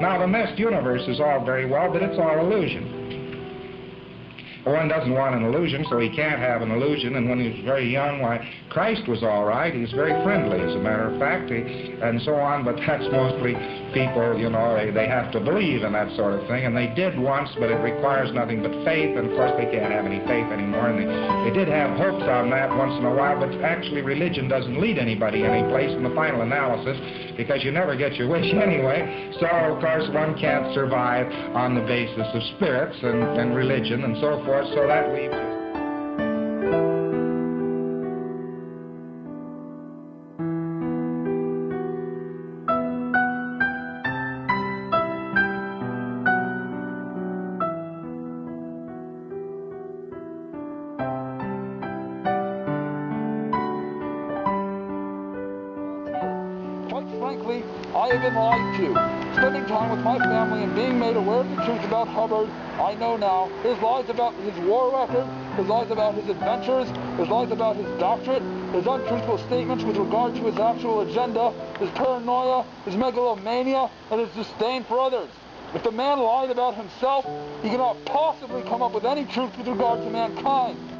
Now, the MEST universe is all very well, but it's all illusion. One doesn't want an illusion, so he can't have an illusion. And when he was very young, why, Christ was all right. He was very friendly, as a matter of fact, he, and so on. But that's mostly people, you know, they, they have to believe in that sort of thing. And they did once, but it requires nothing but faith. And, of course, they can't have any faith anymore. And they, they did have hopes on that once in a while, but actually religion doesn't lead anybody anyplace in the final analysis because you never get your wish anyway. So, of course, one can't survive on the basis of spirits and, and religion and so forth so that leaves us. Quite frankly, I have been lied to. Spending time with my family and being made aware of the truth about Hubbard, I know now his lies about his war record, his lies about his adventures, his lies about his doctorate, his untruthful statements with regard to his actual agenda, his paranoia, his megalomania, and his disdain for others. If the man lied about himself, he cannot possibly come up with any truth with regard to mankind.